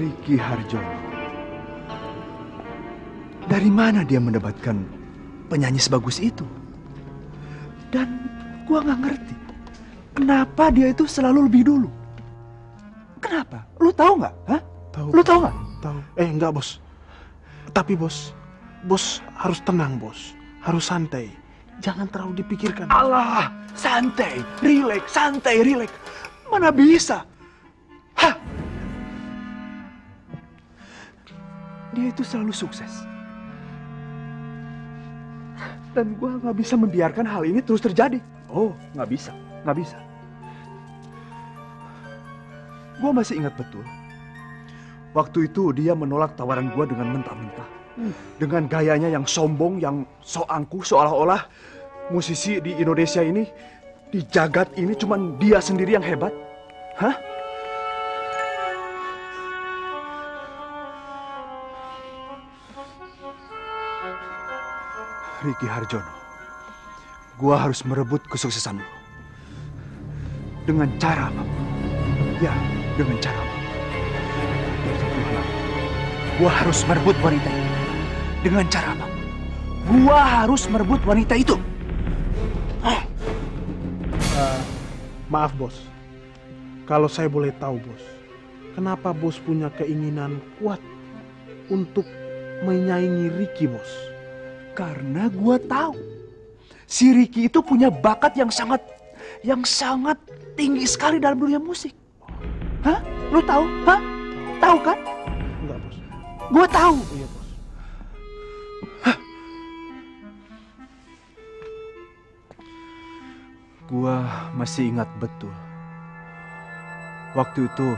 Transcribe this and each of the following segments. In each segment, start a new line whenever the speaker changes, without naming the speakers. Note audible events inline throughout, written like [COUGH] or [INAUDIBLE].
Ricky Harjono. Dari mana dia mendapatkan penyanyi sebagus itu? Dan gua nggak ngerti. Kenapa dia itu selalu lebih dulu? Kenapa? Lu tahu nggak? Hah?
Tahu.
Lu tahu nggak?
Tahu. Eh, enggak, Bos. Tapi, Bos, Bos harus tenang, Bos. Harus santai. Jangan terlalu dipikirkan.
Allah, santai, rileks, santai, rileks. Mana bisa? Hah? Dia itu selalu sukses. Dan gua nggak bisa membiarkan hal ini terus terjadi. Oh, nggak bisa, nggak bisa. Gua masih ingat betul. Waktu itu dia menolak tawaran gua dengan mentah-mentah. Dengan gayanya yang sombong, yang so angkuh, seolah-olah musisi di Indonesia ini, di jagat ini cuman dia sendiri yang hebat. Hah? Ricky Harjono, gua harus merebut kesuksesan lu. Dengan cara apa? Ya, dengan cara apa? Gua harus merebut wanita itu. Dengan cara apa? Gua harus merebut wanita itu.
Eh, maaf, Bos. Kalau saya boleh tahu, Bos. Kenapa Bos punya keinginan kuat untuk menyaingi Ricky, Bos?
Karena gua tahu si Ricky itu punya bakat yang sangat yang sangat tinggi sekali dalam dunia musik. Hah? Lu tahu? Hah? Tahu kan?
Enggak, Bos.
Gua tahu.
Iya, Bos.
Gua masih ingat betul. Waktu itu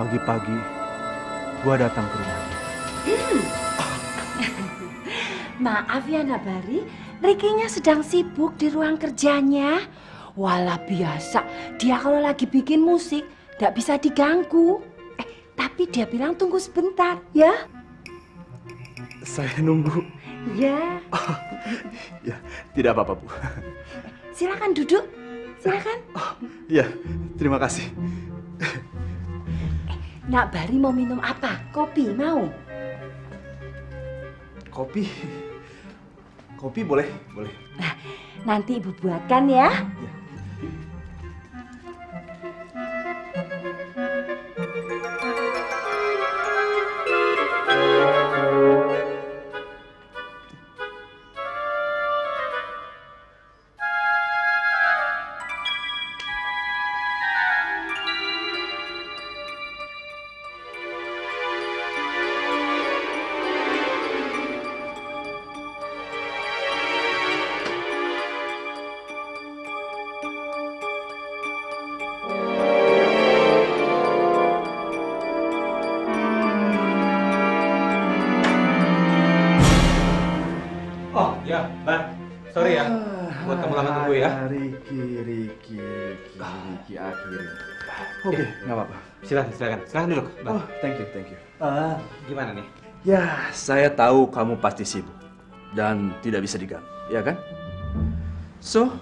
pagi-pagi gua datang ke rumahnya. [LAUGHS]
Maaf ya Nabari, Rikinya sedang sibuk di ruang kerjanya. Walah biasa, dia kalau lagi bikin musik tidak bisa diganggu. Eh, tapi dia bilang tunggu sebentar, ya?
Saya nunggu.
Ya, [LAUGHS]
Ya, tidak apa-apa, Bu.
silakan duduk. Silakan.
Ya, terima kasih.
Nak Bari mau minum apa? Kopi mau?
Kopi. Kopi boleh, boleh.
Nah, nanti ibu buatkan ya.
Oh
Riki, Riki, Riki, Riki akhirnya. Oke, nggak apa-apa.
Silakan, silakan. Silakan duduk.
Oh, thank you, thank you.
Ah, gimana nih?
Ya, saya tahu kamu pasti sibuk dan tidak bisa diganggu, ya kan? So,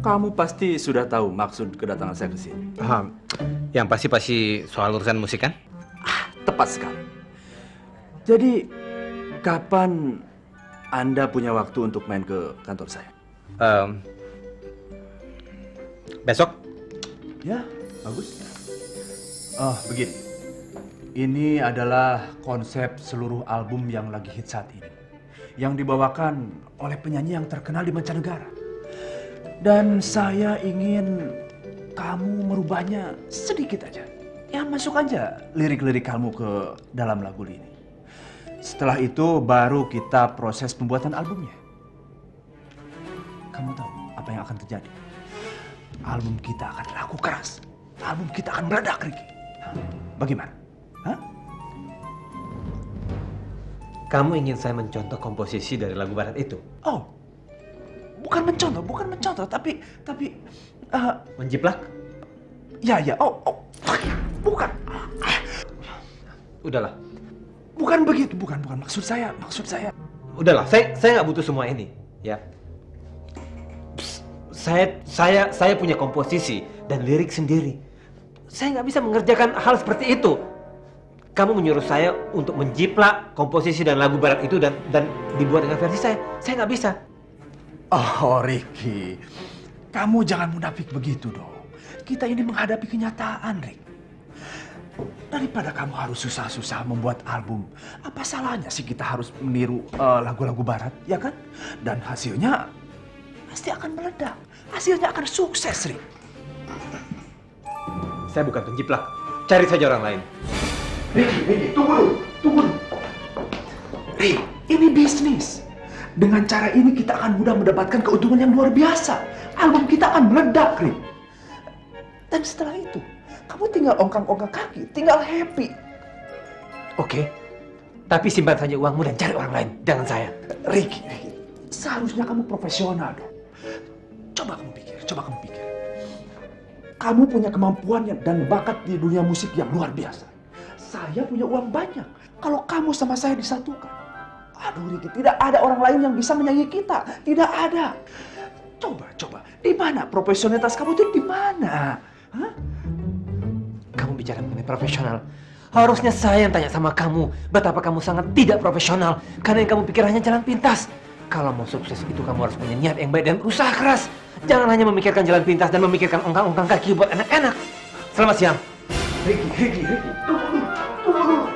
kamu pasti sudah tahu maksud kedatangan saya ke sini.
Ah, yang pasti pasti soal urusan musik kan?
Tepat sekali. Jadi, kapan Anda punya waktu untuk main ke kantor saya?
Em, besok?
Ya, bagus. Oh, begini. Ini adalah konsep seluruh album yang lagi hit saat ini. Yang dibawakan oleh penyanyi yang terkenal di mancanegara. Dan saya ingin kamu merubahnya sedikit aja. Ya, masuk aja lirik-lirik kamu ke dalam lagu ini. Setelah itu baru kita proses pembuatan albumnya. Kamu tahu apa yang akan terjadi? Album kita akan laku keras. Album kita akan meledak, Ricky. Bagaimana? Hah?
Kamu ingin saya mencontoh komposisi dari lagu barat itu?
Oh, bukan mencontoh, bukan mencontoh, tapi, tapi, eh,
Menjiplak?
ya, ya, oh, oh, bukan,
Udahlah,
bukan begitu, bukan, bukan maksud saya, maksud saya.
udahlah. Saya saya nggak butuh semua ini, ya. Saya saya saya punya komposisi dan lirik sendiri. Saya nggak bisa mengerjakan hal seperti itu. Kamu menyuruh saya untuk menjiplak komposisi dan lagu barat itu dan dan dibuat dengan versi saya. Saya nggak bisa.
Oh, Ricky. Kamu jangan munafik begitu dong. Kita ini menghadapi kenyataan, Rick. Daripada kamu harus susah-susah membuat album, apa salahnya sih kita harus meniru eh, lagu-lagu barat, ya kan? Dan hasilnya pasti akan meledak. Hasilnya akan sukses, Rick.
Saya bukan penjiplak. Cari saja orang lain.
Ricky, Ricky, tunggu dulu, tunggu dulu. Rick, ini bisnis. Dengan cara ini kita akan mudah mendapatkan keuntungan yang luar biasa. Album kita akan meledak, Rick. Dan setelah itu, kamu tinggal ongkang-ongkang kaki, tinggal happy.
Oke. Tapi simpan saja uangmu dan cari orang lain. Jangan saya.
Ricky, Ricky, seharusnya kamu profesional dong. Coba kamu pikir, coba kamu pikir. Kamu punya kemampuan dan bakat di dunia musik yang luar biasa. Saya punya uang banyak. Kalau kamu sama saya disatukan, aduh Ricky, tidak ada orang lain yang bisa menyanyi kita. Tidak ada. Coba, coba. Di mana profesionalitas kamu itu di mana?
Kamu bicara mengenai profesional. Harusnya saya yang tanya sama kamu betapa kamu sangat tidak profesional karena yang kamu pikir hanya jalan pintas. Kalau mau sukses itu kamu harus punya niat yang baik dan usaha keras. Jangan hanya memikirkan jalan pintas dan memikirkan ongkang-ongkang kaki buat anak-anak. Selamat siang.
Ricky, Ricky, Ricky, tunggu tunggu dulu.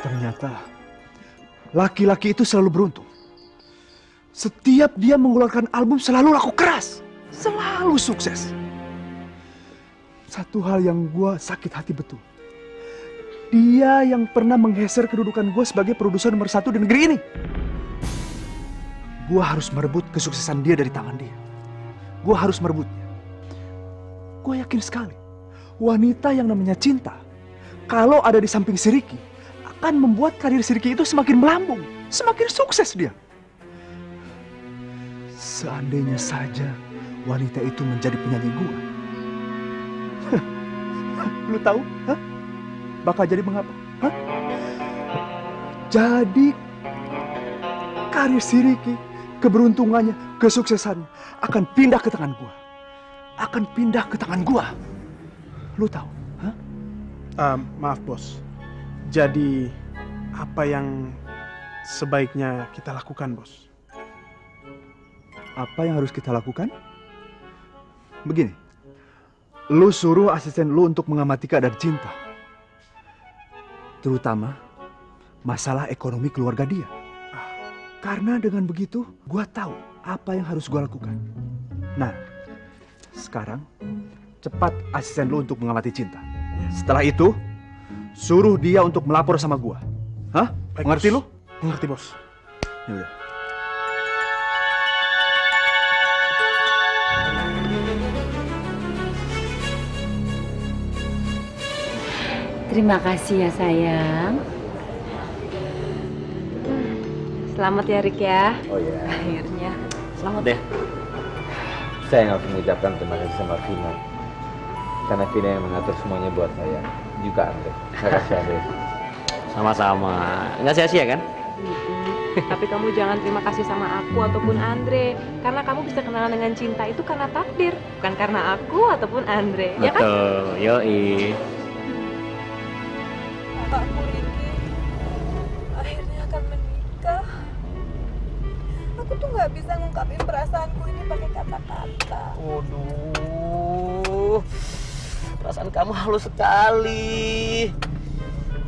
Ternyata laki-laki itu selalu beruntung. Setiap dia mengeluarkan album selalu laku keras, selalu sukses. Satu hal yang gua sakit hati betul. Dia yang pernah menggeser kedudukan gue sebagai produser nomor satu di negeri ini. Gua harus merebut kesuksesan dia dari tangan dia. Gue harus merebutnya. Gue yakin sekali, wanita yang namanya cinta, kalau ada di samping si Ricky, akan membuat karir si Ricky itu semakin melambung, semakin sukses dia. Seandainya saja wanita itu menjadi penyanyi gue. [LAUGHS] Lu tahu? Hah? Bakal jadi mengapa? Hah? Jadi karir si Ricky, keberuntungannya, kesuksesannya akan pindah ke tangan gua. Akan pindah ke tangan gua. Lu tahu? Hah?
Ah, maaf bos. Jadi apa yang sebaiknya kita lakukan bos?
Apa yang harus kita lakukan? Begini. Lu suruh asisten lu untuk mengamati keadaan cinta. Terutama masalah ekonomi keluarga dia. Karena dengan begitu, gua tahu apa yang harus gua lakukan. Nah, sekarang cepat asisten lu untuk mengamati cinta. Setelah itu, suruh dia untuk melapor sama gua. Hah?
Baik,
Mengerti
bos.
lu?
Mengerti bos.
Ya udah.
Terima kasih ya sayang. Selamat ya Rik ya.
Oh ya,
Akhirnya. Selamat.
deh. Saya nggak mengucapkan terima kasih sama Vina. Karena Vina yang mengatur semuanya buat saya. Juga Andre. Terima kasih Andre.
Sama-sama. Nggak sia-sia kan?
Tapi kamu jangan terima kasih sama aku ataupun Andre Karena kamu bisa kenalan dengan cinta itu karena takdir Bukan karena aku ataupun Andre Ya kan?
Betul. Yoi.
Tuh nggak bisa ngungkapin perasaanku ini pakai kata-kata.
Waduh. Perasaan kamu halus sekali.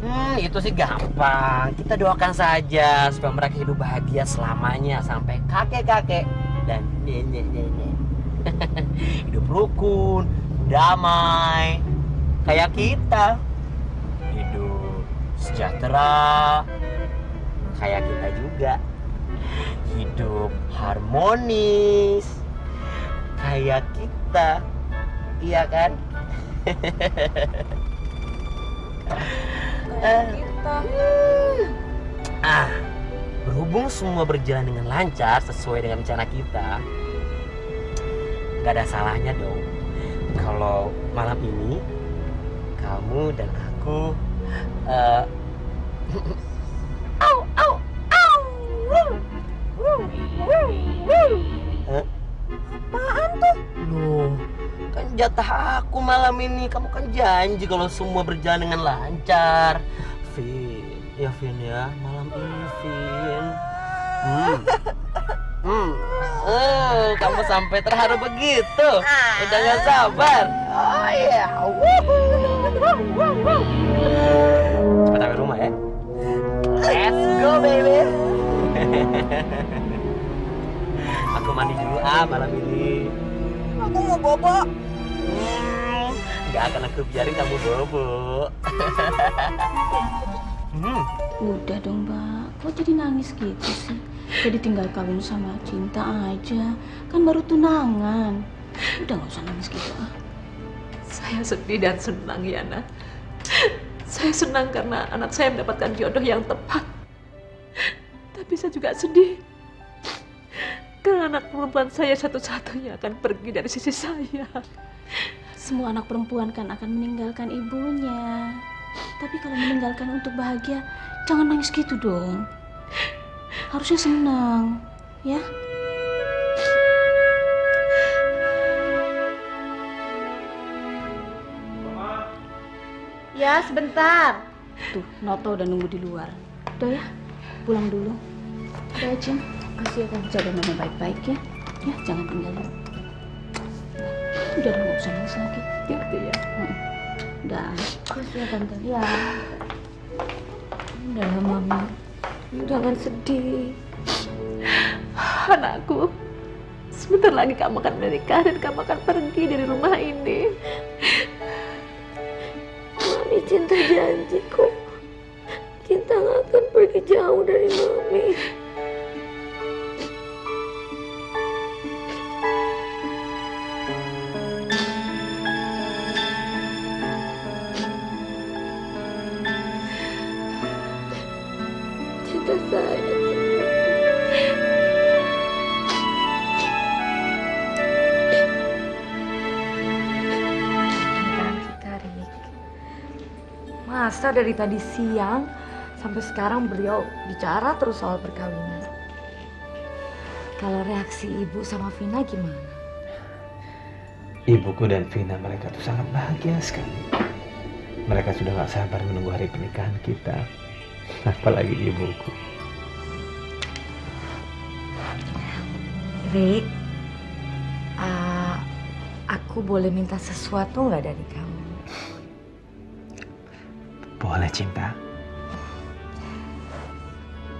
Hmm, itu sih gampang. Kita doakan saja supaya mereka hidup bahagia selamanya sampai kakek-kakek dan nenek-nenek. [LAUGHS] hidup rukun, damai, kayak kita. Hidup sejahtera, kayak kita juga. Hidup harmonis, kayak kita. Iya kan?
Kayak kita.
Ah, berhubung semua berjalan dengan lancar sesuai dengan rencana kita, gak ada salahnya dong kalau malam ini kamu dan aku eh, jatah aku malam ini. Kamu kan janji kalau semua berjalan dengan lancar. Vin, ya Vin ya, malam ini Vin. Hmm. Hmm. Oh, kamu sampai terharu begitu. Udah gak sabar. Oh iya. Cepat sampai rumah ya. Let's go baby. Aku mandi dulu ah malam ini.
Aku mau bobo.
Gak akan aku biarin kamu bobo. [LAUGHS] hmm.
Udah dong, Mbak. Kok jadi nangis gitu sih? Jadi tinggal kawin sama cinta aja. Kan baru tunangan. Udah gak usah nangis gitu ah.
Saya sedih dan senang, Yana. Saya senang karena anak saya mendapatkan jodoh yang tepat. Tapi saya juga sedih. Karena anak perempuan saya satu-satunya akan pergi dari sisi saya.
Semua anak perempuan kan akan meninggalkan ibunya. Tapi kalau meninggalkan untuk bahagia, jangan nangis gitu dong. Harusnya senang, ya. Ya, sebentar. Tuh, Noto udah nunggu di luar. Udah ya, pulang dulu. Udah, Jin. Kasih ya, kamu jaga mama baik-baik ya. Ya, jangan tinggalin. Udah, udah nggak usah nangis lagi.
Gitu ya.
Udah. Kasih ya, Tante. Ya.
Udah lah, Mami. Jangan sedih. Anakku, sebentar lagi kamu akan menikah dan kamu akan pergi dari rumah ini.
Mami cinta janji kok. Cinta gak akan pergi jauh dari Mami.
Masa dari tadi siang sampai sekarang beliau bicara terus soal perkawinan. Kalau reaksi ibu sama Vina gimana?
Ibuku dan Vina mereka tuh sangat bahagia sekali. Mereka sudah gak sabar menunggu hari pernikahan kita. [LAUGHS] Apalagi ibuku.
Rik, ah, aku boleh minta sesuatu nggak dari kamu?
Cinta.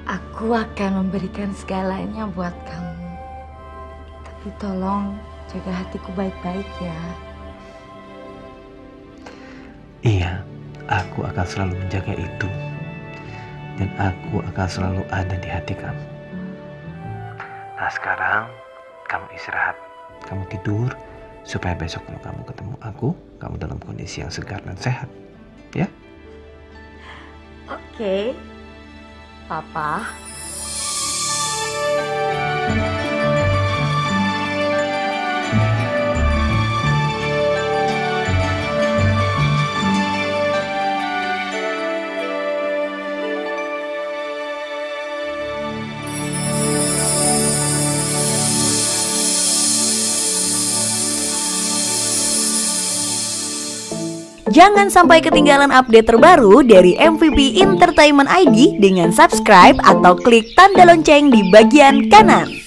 Aku akan memberikan segalanya buat kamu. Tapi tolong jaga hatiku baik-baik ya.
Iya, aku akan selalu menjaga itu. Dan aku akan selalu ada di hati kamu. Nah sekarang kamu istirahat, kamu tidur supaya besok kalau kamu ketemu aku, kamu dalam kondisi yang segar dan sehat. Ya?
Oke, Papa.
Jangan sampai ketinggalan update terbaru dari MVP Entertainment ID dengan subscribe atau klik tanda lonceng di bagian kanan.